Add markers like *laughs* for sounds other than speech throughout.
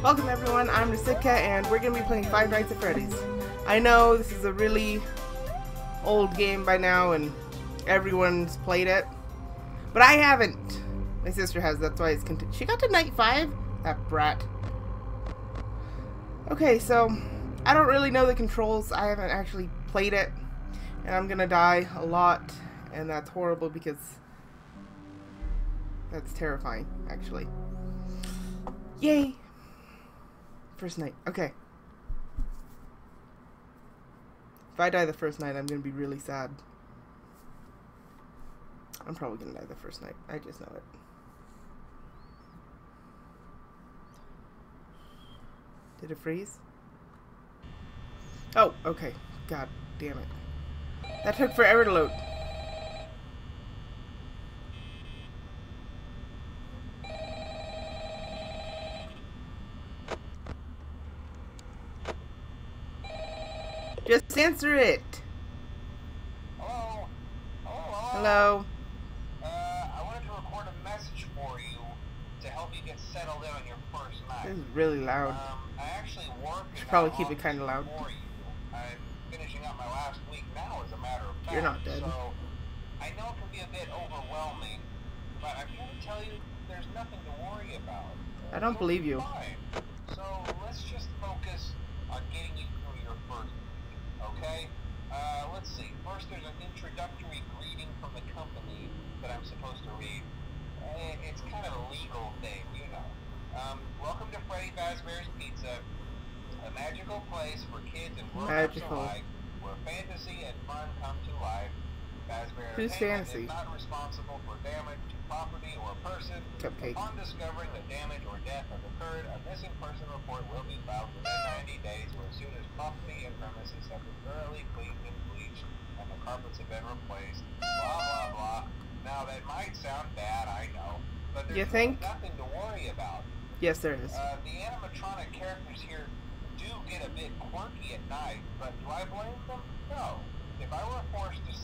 Welcome everyone, I'm Nasika and we're going to be playing Five Nights at Freddy's. I know this is a really old game by now and everyone's played it, but I haven't. My sister has, that's why it's continu- She got to night 5? That brat. Okay, so I don't really know the controls. I haven't actually played it and I'm going to die a lot and that's horrible because that's terrifying, actually. Yay! First night. Okay. If I die the first night, I'm gonna be really sad. I'm probably gonna die the first night. I just know it. Did it freeze? Oh, okay. God damn it. That took forever to load. Just answer it. Hello? Hello? Hello. Uh, I wanted to record a message for you to help you get settled in on your first night. This is really loud. Um, I actually work Should probably keep it kinda loud. For you. I'm finishing up my last week now, as a matter of fact. You're not dead. So, I know it can be a bit overwhelming, but I'm here to tell you there's nothing to worry about. I don't believe you. Fine. So, let's just focus on getting you through your first okay? Uh, let's see. First, there's an introductory greeting from the company that I'm supposed to read. Eh, It's kind of a legal thing, you know. Um, welcome to Freddy Fazbear's Pizza, a magical place for kids and grown-ups alike, where fantasy and fun come to life. Who's Entertainment fantasy? is not responsible for damage to property or person. Cupcake. Upon discovering that damage or death has occurred, a missing person report will be filed within 90 days or as soon as property and premises have been thoroughly cleaned and bleached and the carpets have been replaced. Blah, blah, blah. Now, that might sound bad, I know, but You think? nothing to worry about. Yes, there is. Uh, the animatronic characters here do get a bit quirky at night, but do I blame them? No. If I were forced to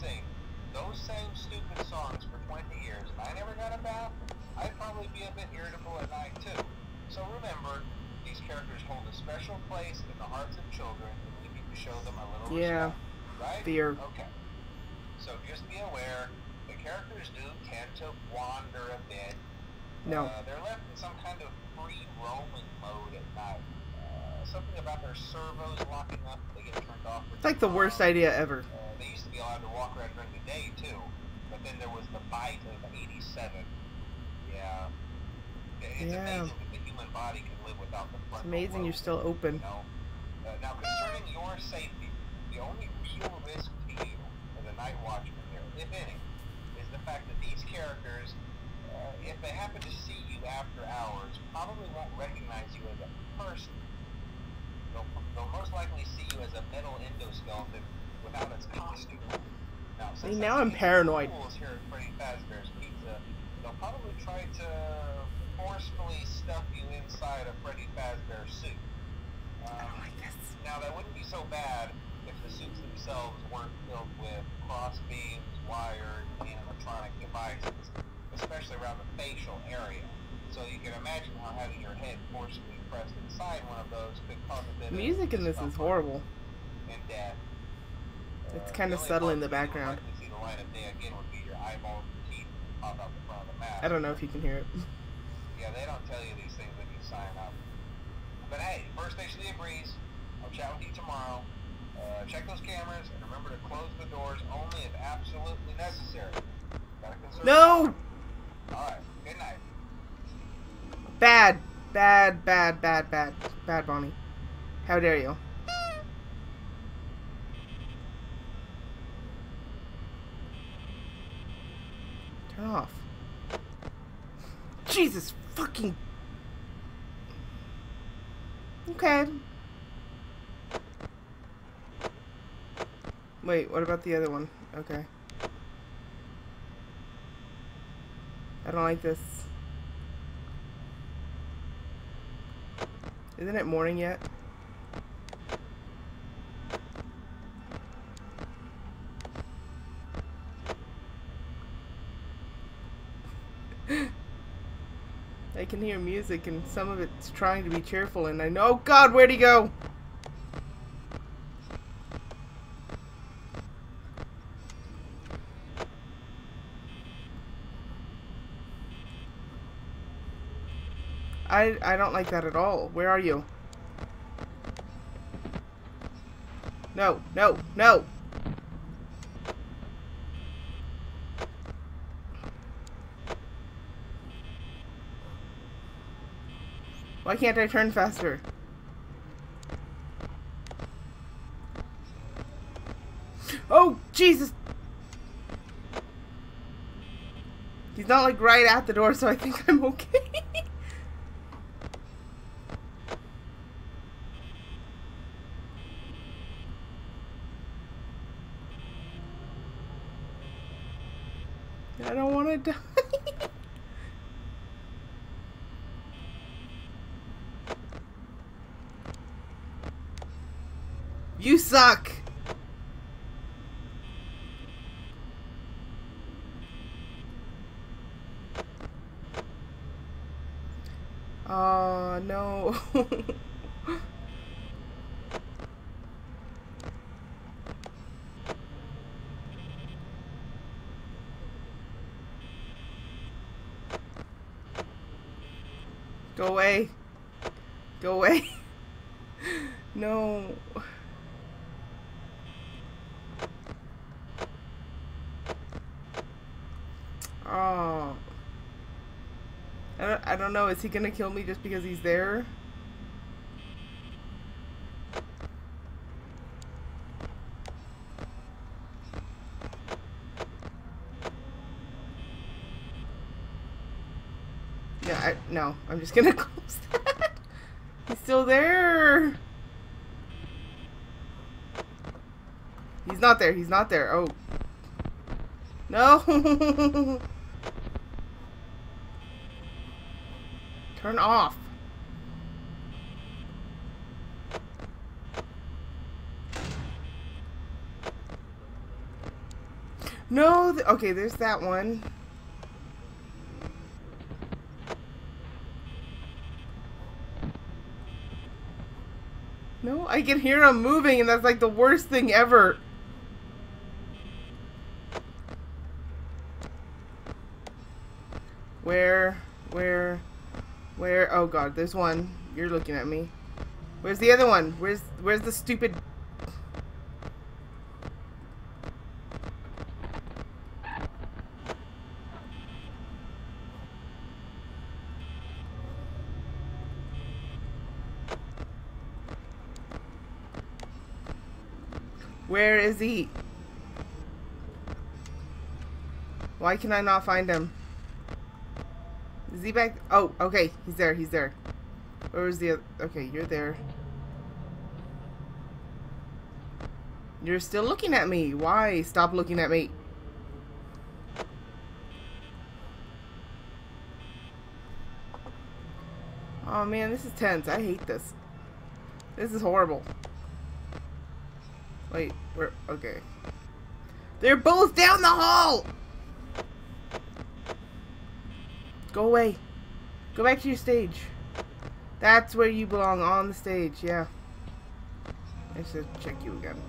those same stupid songs for 20 years and I never got a bath, I'd probably be a bit irritable at night too. So remember, these characters hold a special place in the hearts of children and we need to show them a little Yeah. respect. Right? Fear. Okay. So just be aware, the characters do tend to wander a bit No. uh, they're left in some kind of free roaming mode at night. Uh, something about their servos locking up, they get turned off. It's like the worst idea ever. Uh, they used to be allowed to walk around during the day too, but then there was the bite of '87. Yeah. It's Yeah. amazing that the human body can live without the frontal amazing lobe, you're still open. You know? Uh, now, concerning your safety, the only real risk to you as a night watchman here, if any, is the fact that these characters, uh, if they happen to see you after hours, probably won't recognize you as a person. They'll, they'll most likely see you as a metal endoskeleton its costume. Now, See, since now I'm paranoid. here at Freddy Fazbear's Pizza, they'll probably try to forcefully stuff you inside a Freddy Fazbear suit. Um, this. now, that wouldn't be so bad if the suits themselves weren't filled with cross beams, wired, animatronic devices, especially around the facial area. So you can imagine how having your head forcibly pressed inside one of those could cause a bit Music in this is horrible. and death. It's Uh, kinda subtle in the where you would background. likely see the light of day again would be your eyeballs and teeth pop out the front of the mask. I don't know if you can hear it. *laughs* Yeah, they don't tell you these things when you sign up. But hey, first station of the breeze. I'll chat with you tomorrow. Uh, check those cameras and remember to close the doors only if absolutely necessary. No! Alright, good night. Bad. Bad, bad, bad, bad. Bad, Bonnie. How dare you? Turn off. Jesus fucking. Okay. Wait, what about the other one? Okay. I don't like this. Isn't it morning yet? Can hear music and some of it's trying to be cheerful and I know- oh god, where'd he go? I, I don't like that at all. Where are you? No, no, no! Why can't I turn faster? Oh, Jesus! He's not like right at the door, so I think I'm okay. *laughs* I don't want to die. you suck. Oh, no. *laughs* Go away. Go away. no. Oh. I don't, I don't know. Is he gonna kill me just because he's there? Yeah, I, no. I'm just gonna *laughs* close that. He's still there. He's not there. He's not there. Oh. No. *laughs* Turn off. No, th okay, there's that one. No, I can hear him moving and that's like the worst thing ever. Where, where, where? Oh god, there's one. You're looking at me. Where's the other one? Where's, where's the stupid... Where is he? Why can I not find him? Is he back? Oh, okay. He's there. He's there. Where was the other? Okay, you're there. You're still looking at me. Why? Stop looking at me. Oh man, this is tense. I hate this. This is horrible. Wait, we're Okay. They're both down the hall! Go away. Go back to your stage. That's where you belong, on the stage, yeah. I should check you again.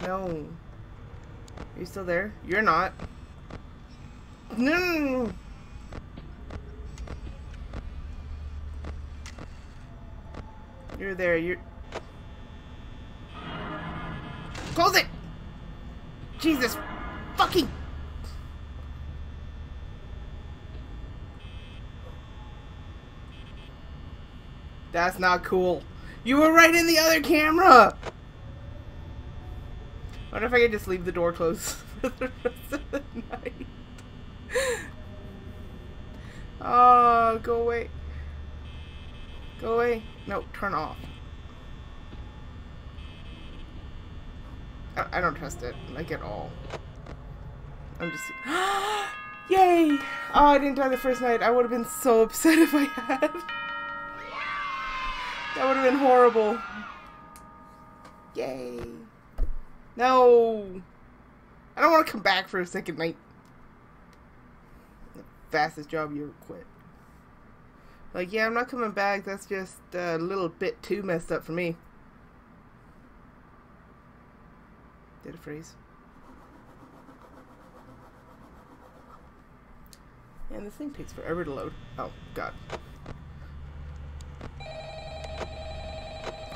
No. Are you still there? You're not. No! You're there. You're. Close it! Jesus fucking. That's not cool. You were right in the other camera! I wonder if I could just leave the door closed *laughs* for the rest of the night. Oh, go away. Go away. No, turn off. I, I don't trust it, like at all. I'm just. *gasps* Yay! Oh, I didn't die the first night. I would have been so upset *laughs* if I had. That would have been horrible. Yay. No. I don't want to come back for a second night. The fastest job you ever quit. Like, yeah, I'm not coming back. That's just a little bit too messed up for me. It freeze? And this thing takes forever to load. Oh, God.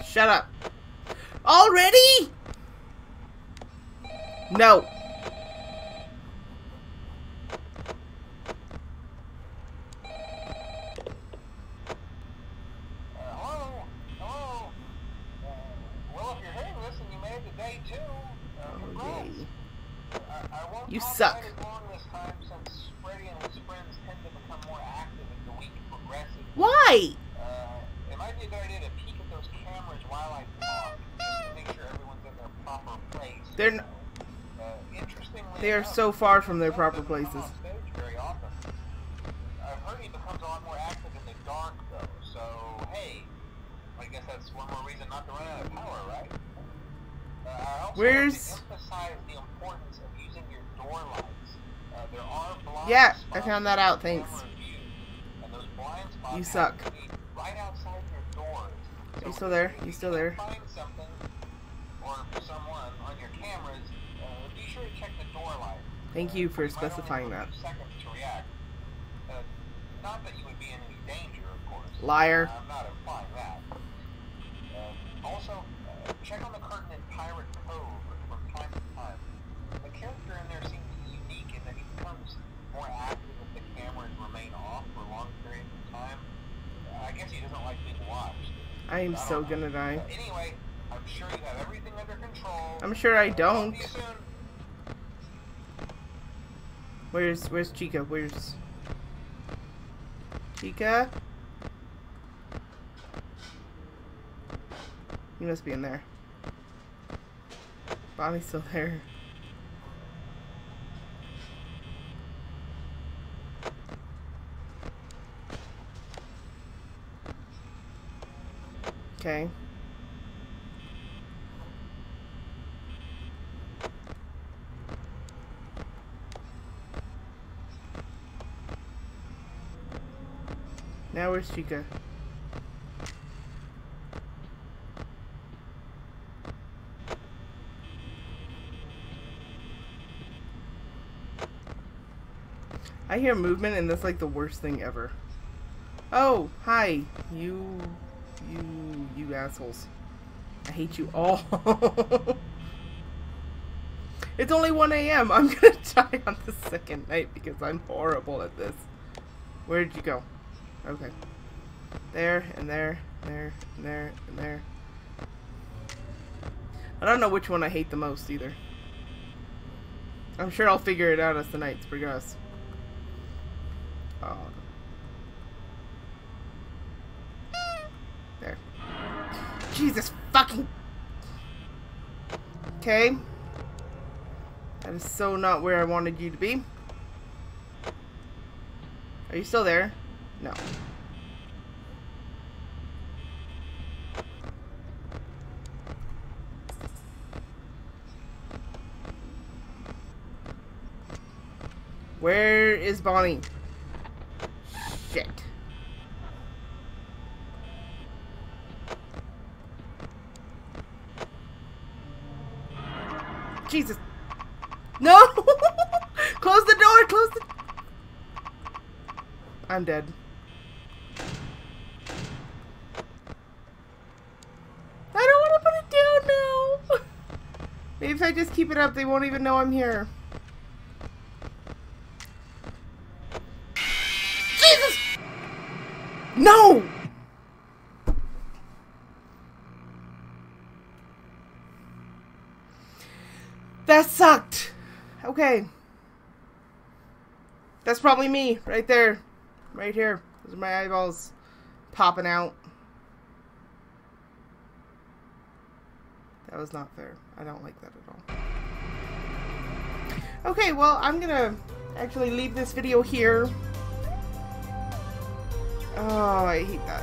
Shut up. Already? No. Uh, hello? Hello? Uh, well, if you're hearing this and you made it to day two, uh, Oh, congrats. yay. I, I won't You talk suck. quite as long this time since Freddy and his friends tend to become more active as the week progresses. Why? Uh, it might be a good idea to peek at those cameras while I talk, just to make sure everyone's in their proper place. They're n- Uh, interestingly They are enough, so far from their Jeff proper doesn't come places. on stage very often. I've heard he becomes a lot more active in the dark, though. So hey, I guess that's one more reason not to run out of power, right? Uh, I also Where's- want to emphasize the importance of using your door lights. Uh, there are blind Yeah, I found that out, thanks. camera view, and those blind spots You suck. Right outside your doors. You So still there? You still there? Find something or someone on your cameras. Uh, be sure to check the door light. Thank you for You specifying that. Seconds to react. Uh, not that you would be in any danger, of course. Liar. I'm not implying that. Uh, also, uh, check on the curtain in Pirate Cove from time to time. The character in there seems unique in that he becomes more active if the cameras remain off for long periods of time. I guess he doesn't like being watched. I am so know. gonna die. Uh, anyway, I'm sure you have everything under control. I'm sure I don't. Where's Where's Chica? Where's Chica? You must be in there. Bonnie's still there. Okay. Now where's Chica? I hear movement and that's like the worst thing ever. Oh, hi. You you you assholes. I hate you all. *laughs* it's only 1 a.m. I'm gonna *laughs* die on the second night because I'm horrible at this. Where did you go? Okay. There and there, there, and there, and there. I don't know which one I hate the most either. I'm sure I'll figure it out as the nights progress. Oh. There. Jesus fucking. Okay. That is so not where I wanted you to be. Are you still there? No. Where is Bonnie? Shit. Jesus. No! *laughs* close the door! Close the... I'm dead. I don't want to put it down now. Maybe if I just keep it up, they won't even know I'm here. Jesus! No! That sucked. Okay. That's probably me right there. Right here. Those are my eyeballs popping out. That was not fair. I don't like that at all. Okay, well, I'm gonna actually leave this video here. Oh, I hate that.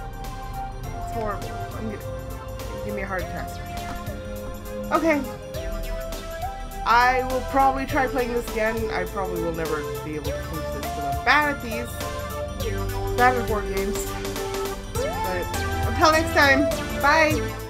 It's horrible. I'm gonna give me a heart attack. Okay. I will probably try playing this again. I probably will never be able to finish this because I'm bad at these. Bad at board games. But until next time, bye!